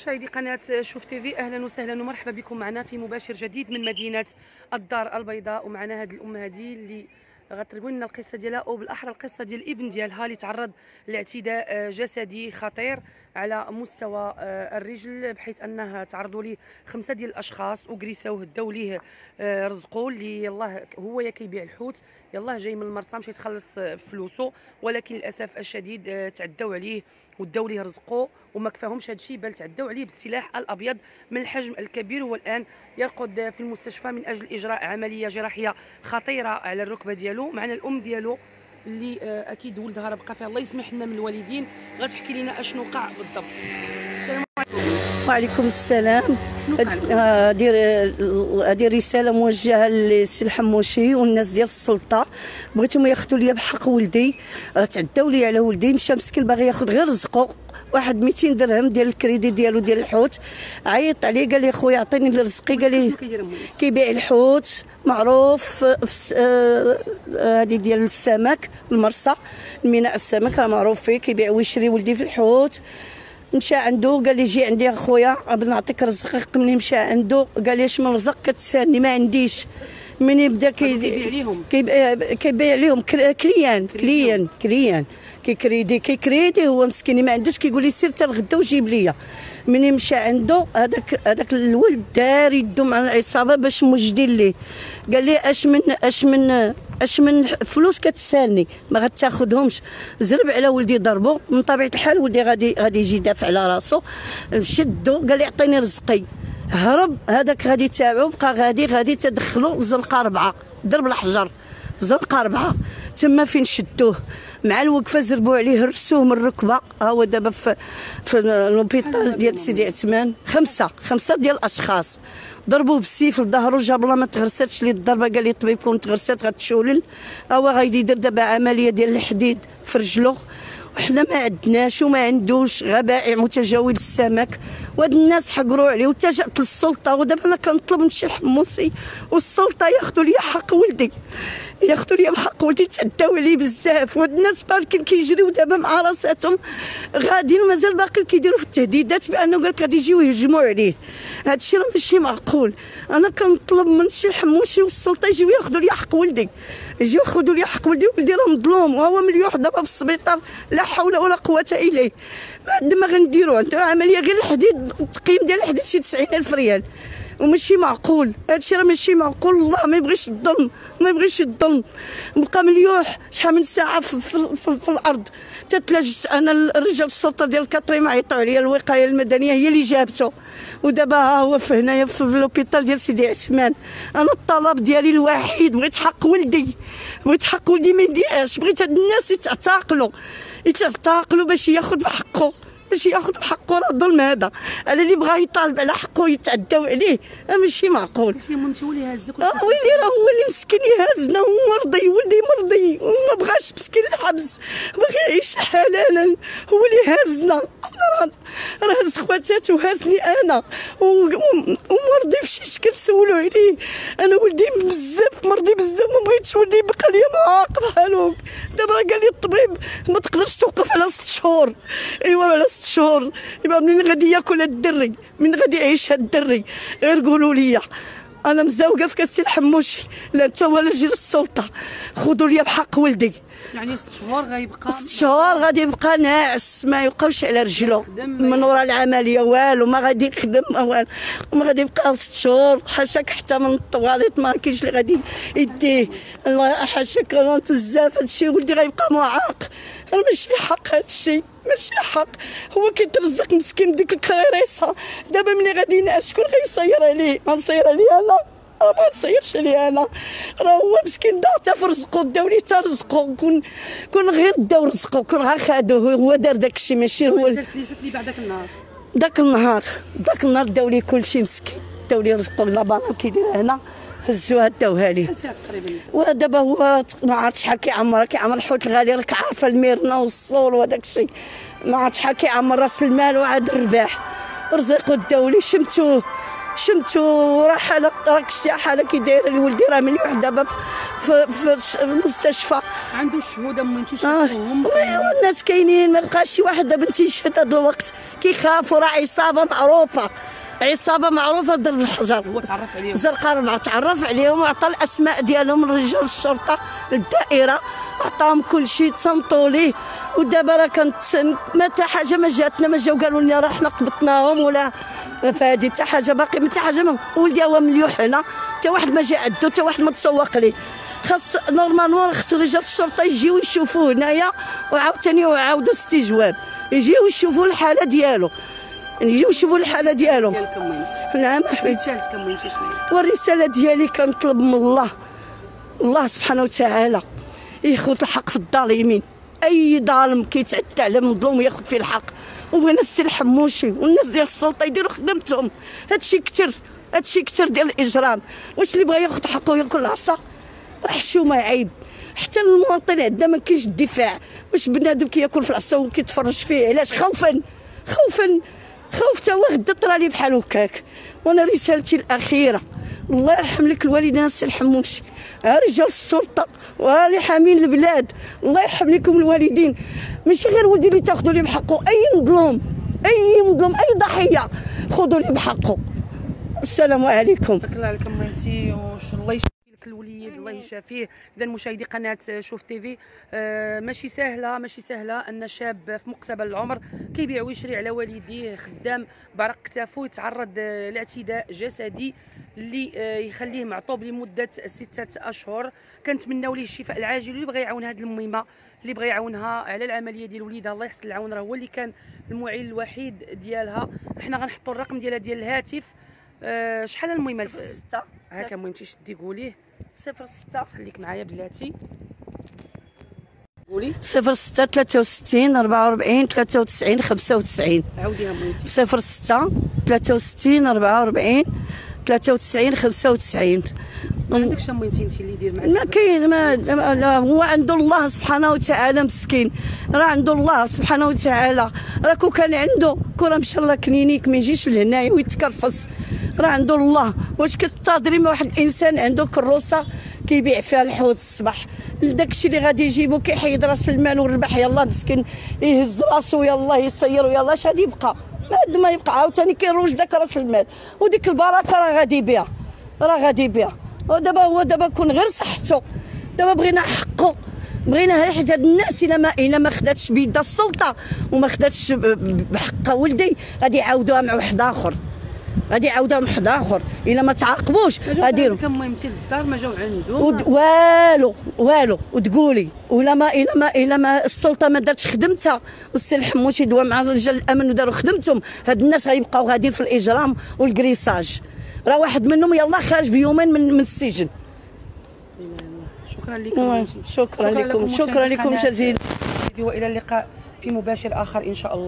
مشاهدي قناة شوف تيفي أهلا وسهلا ومرحبا بكم معنا في مباشر جديد من مدينة الدار البيضاء. ومعنا هذه الأم هذه اللي غتروي لنا القصة ديالها أو بالأحرى القصة ديال الابن ديالها اللي تعرض لاعتداء آه، جسدي خطير على مستوى آه، الرجل بحيث انه تعرضوا ليه خمسة ديال الأشخاص وكريساوه داو ليه آه، رزقو اللي يلاه هو يا كيبيع الحوت يلاه جاي من المرسى مشى يتخلص فلوسه ولكن للأسف الشديد تعداو عليه وداو ليه رزقو وما كفاهمش هذا الشيء بل تعداو عليه بالسلاح الأبيض من الحجم الكبير. هو الآن يرقد في المستشفى من أجل إجراء عملية جراحية خطيرة على الركبة ديالو معنا الأم ديالو اللي آه، أكيد ولدها راه بقى فيها. الله يسمح لنا من الوالدين. غتحكي لنا أشنو وقع بالضبط. وعليكم السلام. هذه هذه رسالة موجهة للسي الحموشي والناس ديال السلطة. بغيتهم ياخذوا لي بحق ولدي. راه تعداو لي على ولدي. مشى مسكين باغي ياخذ غير رزقه واحد 200 درهم ديال الكريدي ديالو ديال الحوت. عيط عليه قال لي خويا عطيني رزقي قال لي كيبيع الحوت معروف في آه، هذه ديال السمك المرسى الميناء السمك راه معروف فيه. كيبيع ويشري ولدي في الحوت. مشى عنده قال لي جي عندي اخويا نعطيك رزقك ملي مشى عنده قال لي اش من رزق؟ كتسالني ما عنديش. من يبدا كيبيع ليهم. كيبيع ليهم. client client. client كيكريدي كيكريدي هو مسكين ما عندوش كيقول لي سير الغدا وجيب ليا. مني مشى عنده هذاك هذاك الولد دار يدو مع العصابة باش موجدين ليه. قال لي اش من اش من اش من فلوس كتسالني ما غتاخذهمش زرب على ولدي ضربو من طبيعة الحال ولدي غادي غادي يجي يدافع على راسو. شدو قال لي عطيني رزقي. هرب هذاك غادي تاعو بقى غادي غادي تدخلو زنقة ربعه ضرب الحجر زنقة ربعه تما فين شدوه؟ مع الوقفة زربوا عليه هرسوه من الركبة. ها هو دابا في في l'hôpital ديال سيدي عثمان. خمسة خمسة ديال الأشخاص. ضربوه بالسيف لظهرو جاب الله ما تغرساتش لي الضربة؟ قال لي الطبيب كون تغرسات غتشلل. هو غادي يدير دابا عملية ديال الحديد في رجلو. وحنا ما عندناش وما عندوش غير بائع متجول السمك. وهاد الناس حقروا عليه واتجهت للسلطة. ودابا أنا كنطلب من السي حموشي والسلطة ياخذوا لي حق ولدي. ياخذوا لي بحق ولدي تعداو عليه بزاف وهاد الناس باركين كيجريو دابا مع راساتهم. غاديين ومازال باقي كيديروا في التهديدات بأنه قال لك غادي يجيو يهجموا عليه. هذا الشيء راه ماشي معقول. أنا كنطلب من السي حموشي والسلطة يجيو ياخذوا لي حق ولدي. يجيو ياخذوا لي حق ولدي ولدي راه مظلوم. وهو مليوح دابا في السبيطار لا حول ولا قوة الا بعد ما غنديروا عملية غير الحديد التقييم ديال الحديد شي 90000 ريال. وماشي معقول. هادشي راه ماشي معقول. الله ما يبغيش الظلم ما يبغيش الظلم. بقى مليوح. شحال من ساعة في, في, في, في الأرض. تتلاجت أنا الرجال السلطة ديال ال quatrième عيطوا عليا. الوقاية المدنية هي اللي جابته. ودابا ها هو في هنايا في l'hôpital ديال سيدي عثمان. أنا الطلب ديالي الوحيد. بغيت حق ولدي. بغيت حق ولدي ما يديهاش بغيت هاد الناس يتعتقلوا يتعتقلوا باش ياخذ حقه. باش ياخذ حقه راه الظلم هذا. أنا اللي بغى يطالب على حقه يتعداو عليه. ماشي معقول. ماشي هو اللي هزك أه ويلي راه هو اللي مسكين يهزنا هو مرضي ولدي مرضي. وما بغاش مسكين الحبس. بغى يعيش حلالا. هو اللي هزنا أنا راه هز خواتاتو هزني أنا. ومرضي في شي شكل سولوا عليه. أنا ولدي بزاف مرضي بزاف. ما بغيتش ولدي يبقى ليا معاق بحالو. دابا قال لي الطبيب ما تقدرش توقف على ست شهور. أيوا على ست شهور. يبقى منين غادي ياكل الدري من غادي يعيش الدري غير قولوا لي أنا مزوقة في كاسي الحموشي لا انت ولا جيل السلطة. خذوا لي بحق ولدي. يعني ست شهور غيبقى ست شهور غادي يبقى ناعس ما يوقفش على رجلو. من وراء العملية والو ما غادي يخدم ما والو. وما غادي يبقى ست شهور حاشاك حتى من الطواليت ما كاينش اللي غادي يديه. الله حاشاك بزاف هادشي ولدي غيبقى معاق. ماشي حق هادشي ماشي حق. هو كيترزق مسكين ديك الكريسة. دابا ملي غادي ينعس شكون غيصير عليه غنصير عليه أنا؟ راه ما نصيرش عليه أنا. راه هو مسكين دا حتى في رزقو داو ليه حتى رزقو. كون كون غير داو رزقو كون غير خادوه هو دار داكشي ماشي هو اللي بعد داك النهار. داك النهار. داك النهار داو ليه كلشي مسكين. داو ليه رزقو لا بانان كيدير هنا. هزوها داوها ليه ودابا هو ما عرفت شحال كيعمر. كيعمر الحوت الغالي راك عارفة الميرنا والصول وهداك الشيء. ما عرفت شحال كيعمر. راس المال وعاد الرباح. رزقو الدولي شمتوه. شمتو راه حاله راك شتي حاله كي دايره لولدي راه مليح دابا في, في المستشفى. عنده الشهود امي انت آه. الناس كاينين ما بقاش شي واحد دابا تيشهد هذا الوقت. كيخافوا راه عصابة معروفة. عصابة معروفة در الحجر. هو تعرف عليهم. زرقاء تعرف عليهم وعطى الأسماء ديالهم لرجال الشرطة للدائرة. عطاهم كل شيء تصنتوا ليه. ودابا راه كانت ما حتى حاجة ما جاتنا ما جاو قالوا لنا راه حنا قبطناهم ولا فهادي حتى حاجة باقي ما حتى حاجة ما ولدي هو مليوح هنا حتى واحد ما جا عندو حتى واحد ما تسوق ليه خاص normalement خاص رجال الشرطة يجيو يشوفوه هنايا وعاوتاني وعاودوا استجواب. يجيو يشوفوا الحالة ديالو. يجيو يشوفوا الحالة ديالهم وين؟ نعم. رسالتكم شنو؟ والرسالة ديالي كنطلب من الله. الله سبحانه وتعالى ياخذ الحق في الظالمين. أي ظالم كيتعدى على مظلوم ياخذ فيه الحق. وبغينا السي الحموشي والناس ديال السلطة يديروا خدمتهم. هادشي كتر هادشي كتر ديال الإجرام. واش اللي بغى ياخذ حقه ياكل العصا؟ راه حشومه عيب حتى المواطن عندنا ما كاينش الدفاع. واش بنادم كياكل في العصا وكيتفرج فيه؟ علاش؟ خوفا خوفا خوف. تا هو غدا طرالي بحال هكاك. وأنا رسالتي الأخيرة الله يرحم لك الوالدين السي الحموشي ها رجال السلطة وها حامين البلاد. الله يرحم لكم الوالدين. ماشي غير ولدي اللي تاخذوا لي بحقه أي مظلوم أي مظلوم أي ضحية خذوا لي بحقه السلام عليكم. الله عليكم انتي وش الله الوليد الله يشافيه اذا مشاهدي قناة شوف تيفي آه ماشي سهلة ماشي سهلة أن شاب في مقتبل العمر كيبيع ويشري على والديه خدام بعرق كتافو يتعرض آه، لاعتداء جسدي اللي آه، يخليه معطوب لمدة ستة أشهر. كنتمناو ليه الشفاء العاجل واللي بغى يعاون هذه الميمه اللي بغى يعاونها على العملية ديال وليدها. الله يحسن العون راه هو اللي كان المعين الوحيد ديالها. حنا غنحطوا الرقم ديالها ديال الهاتف. آه، شحال المهمه الف... ستة. هكا المهم تيشدي قوليه صفر ستة. خليك معايا بلاتي. قولي. صفر ستة ثلاثة وستين أربعة وأربعين ثلاثة وتسعين خمسة وتسعين. عاوديها مهمتي صفر ستة ثلاثة وستين أربعة وأربعين ثلاثة وتسعين خمسة وتسعين. ما عندكش مهمتي انت اللي يدير معاك؟ ما كاين ما ما- لا هو عنده الله سبحانه وتعالى مسكين. راه عنده الله سبحانه وتعالى. راه كون كان عنده كون راه مشى الله كلينيك ما يجيش لهنايا ويتكرفص. راه عنده الله. واش كتنتظري من واحد الإنسان عنده كروسة كيبيع فيها الحوت الصباح؟ داك الشيء اللي غادي يجيبو كيحيد رأس المال والربح يلاه مسكين يهز راسو يلاه يسير يلاه اش غادي يبقى؟ عاد ما يبقى عاوتاني كيروج داك رأس المال. وديك البركة راه غادي يبيع راه غادي يبيع. ودابا هو دابا كون غير صحته. دابا بغينا حقه بغينا حيت هاد الناس إلا ما إلا ما خداتش بيدها السلطة وما خداتش بحق ولدي غادي يعاودوها مع واحد آخر. غادي يعاودوها مع واحد آخر. إلا ما تعاقبوش غادي كم مهمتي للدار ما جاو عنده ود... والو والو وتقولي ولا ما إلا ما إلا ما السلطة ما دارتش خدمتها. والسي الحموشي دوا مع رجال الأمن وداروا خدمتهم. هاد الناس غيبقاو غاديين في الإجرام والكريساج راه واحد منهم يلا خارج بيومين من, من السجن. شكرا لكم. شكرا لكم شكرا لكم جزيلا. والى اللقاء في مباشر آخر إن شاء الله.